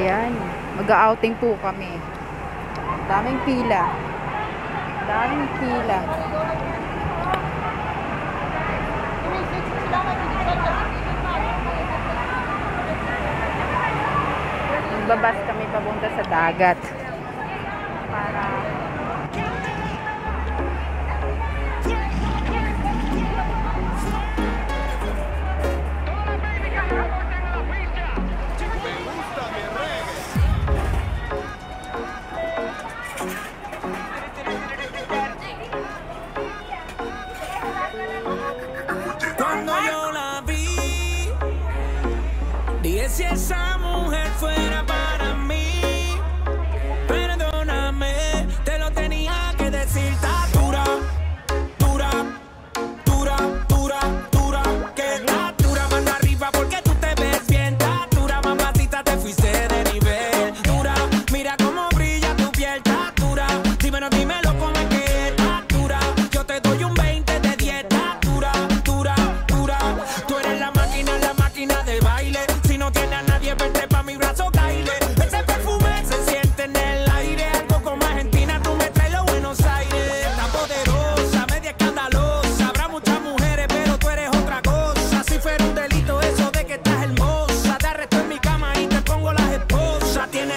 Ayan. Mag-outing po kami. Daming pila. Daming pila. Magbabas kami papunta sa dagat.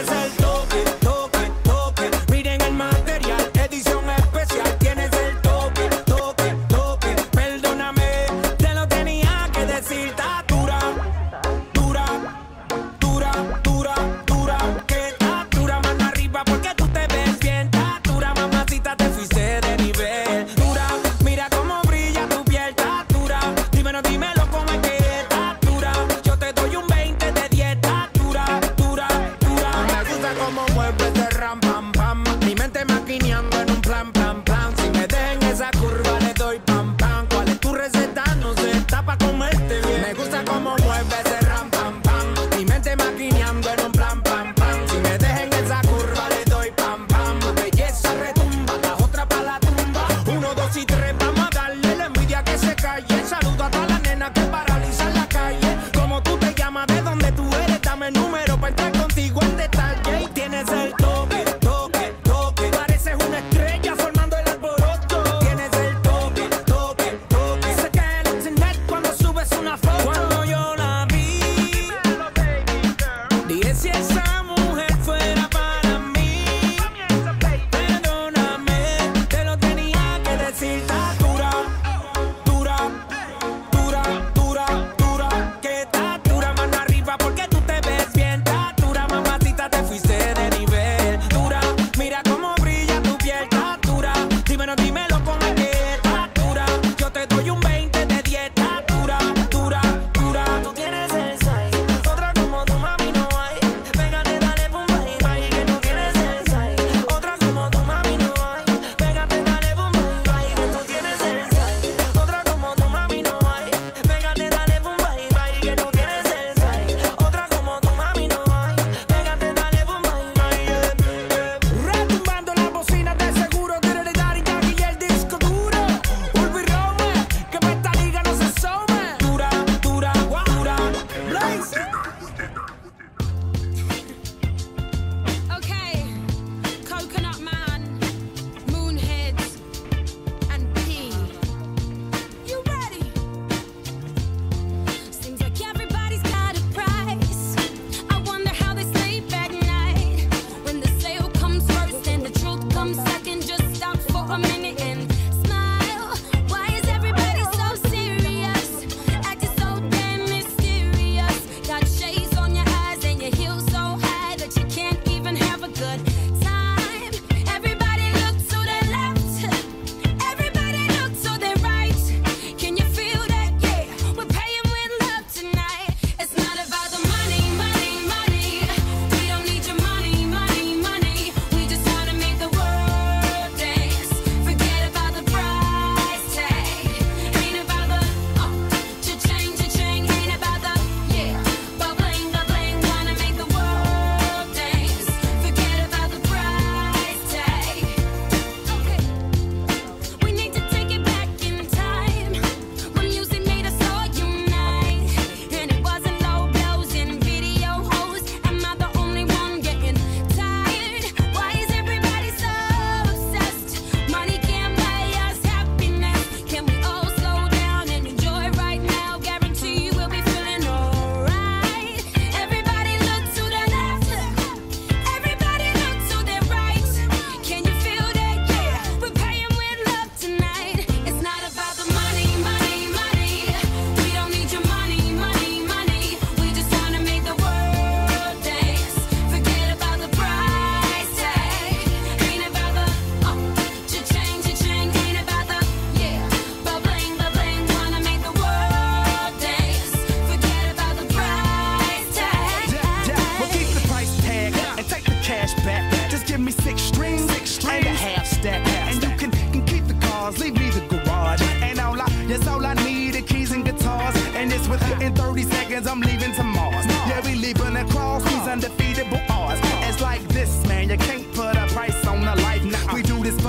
es el Mi mente maquineando en un plan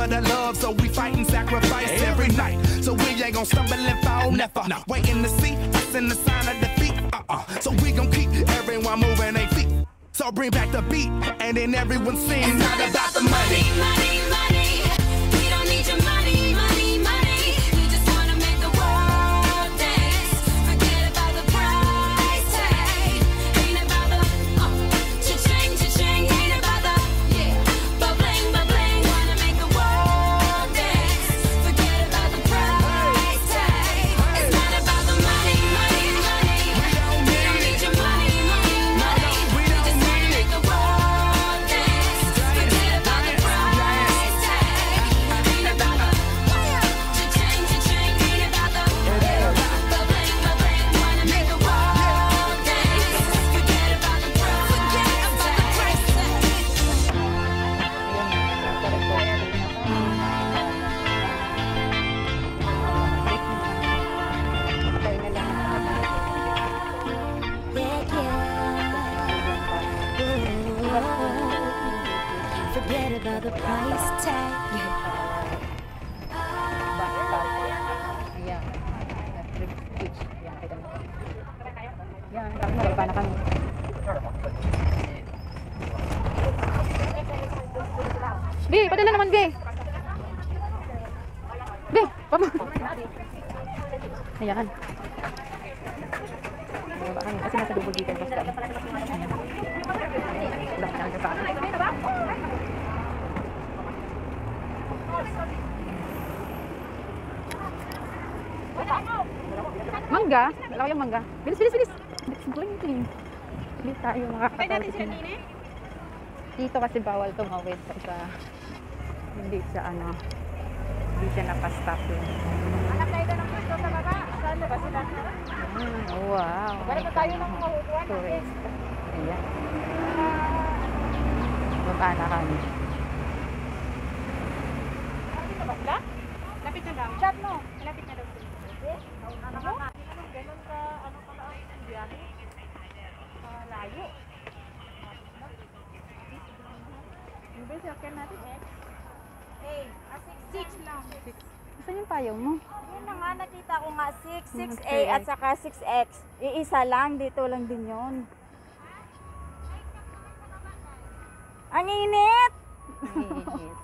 for the love, so we fight and sacrifice every night. So we ain't gonna stumble and fall, never. Waiting to see us in the sign of defeat. Uh-uh. So we gon' keep everyone moving their feet. So bring back the beat, and then everyone sings. Not about the money. money, Mangga? Wala kayong mangga? Bilis, bilis, bilis! Bilis, bling, bling. Bilis tayo makakatawid. Dito kasi bawal tumawid sa. Hindi siya ano. Hindi siya nakastop yun. Anak tayo ng gusto sa baba. Saan ba sila? Mm, wow. Balik tayo ng mahukuhan. Tourist. Ayan. Baba na kami. Dito ba sila? Lapit na daw. Chat mo. Lapit na daw. Ano? Ganun ka, ano ka na ang biyahe? Ah, layo. Ano ba yung sakyan natin eh? Eh, ah, 6 lang. Payo mo? Yun na nga, nakita ko nga 6, 6A Okay. at saka 6X. Iisa lang, dito lang din yun. Ang init! Iinit.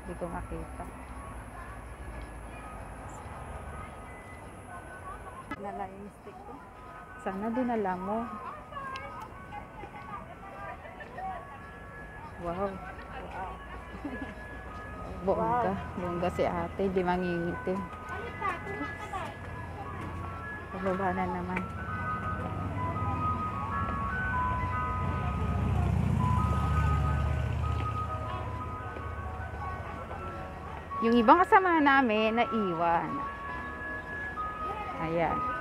Hindi ko makita. Nala yung stick ko. Sana dinala mo. Wow. Bongga. Bongga si ate. Di mangingitim. Pababa na naman. Yung ibang kasama namin, naiwan. Ayan.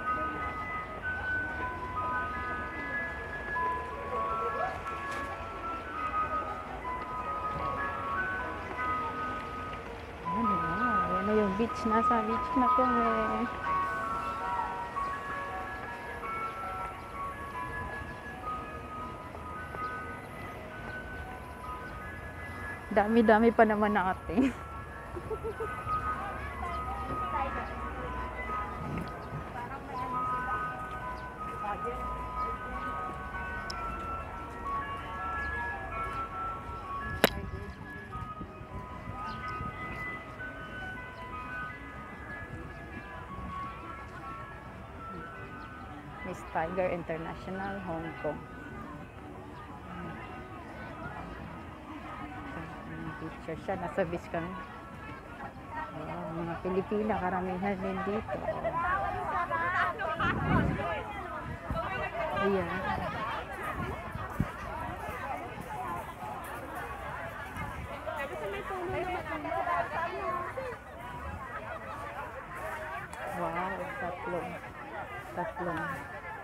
Ayan na yung beach. Beach na kami. Dami-dami pa naman natin. Tiger International, Hong Kong. Picture siya, nasa beach kami. Wow, mga Pilipina, karamihan din dito. Ayan. Wow, tatlong. Tatlong.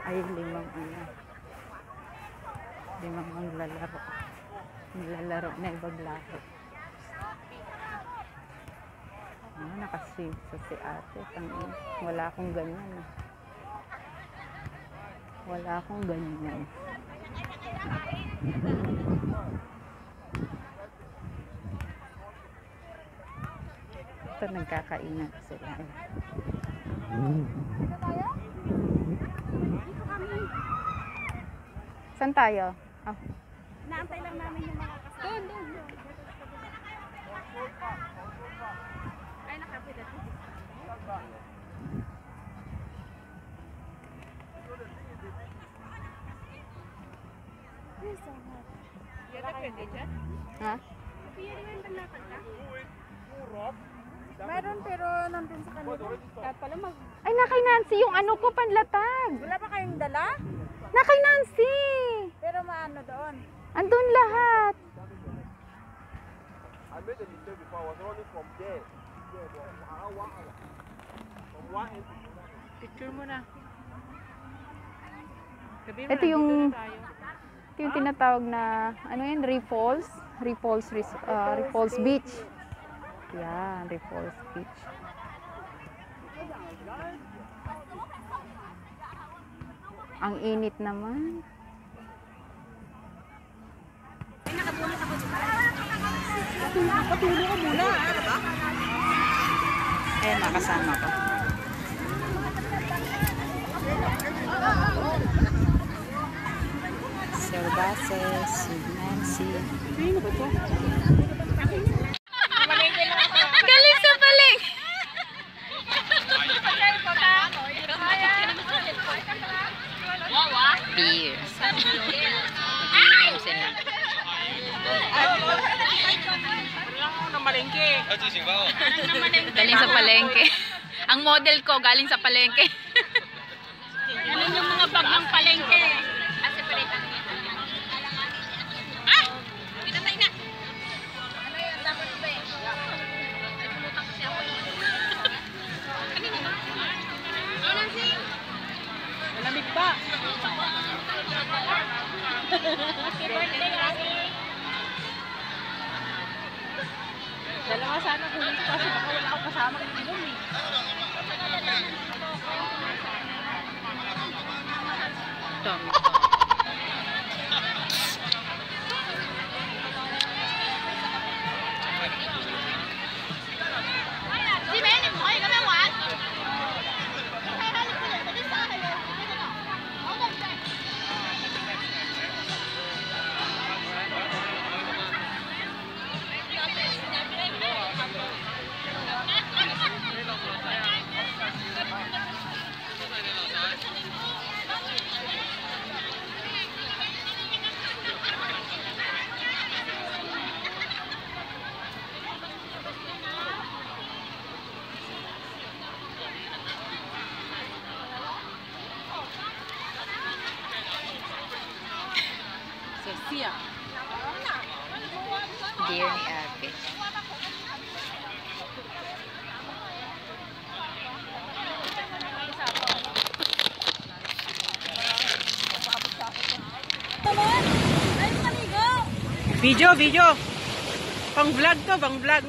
Ay, limang ano. Limang ang lalaro. Nilalaro na ibang lahi. kasi sa si ate. Tangin. Wala akong ganyan. ah. Wala akong ganyan. Ito, nagkakainan sila. Saan tayo? Ah, Naantay lang namin yung mga kasama. Doon, doon, doon. Ay, nakapila. Yata pwede dyan? ha? Meron pero nandun sa kanila. Kaya pala mag... Ay, na kay Nancy yung ano ko, panlatag. Wala ba kayong dala? Na kay Nancy! Pero maano doon. Andun lahat. I made a mistake before. I was running from there. Yeah, but around one hour. From one end to Picture mo na. Gabi Ito yung ito yung tinatawag na ano yan, Ripples, Ripples, ah, Ripples Beach. Yan, Ripples Beach. Ang init naman. Patulong ka muna, ano ba? Ayan, nakasama ko. Sir Bases, si Nancy. Galing sa. Mag-iinom sila. Galing sa palengke. Ang model ko galing sa palengke. Ano yung mga bag ng palengke? Malamig pa. Dalawa sana kunin ko kasi baka wala akong kasama ng inom eh. Dear ni Ate. Video, video. Pang vlog to, pang vlog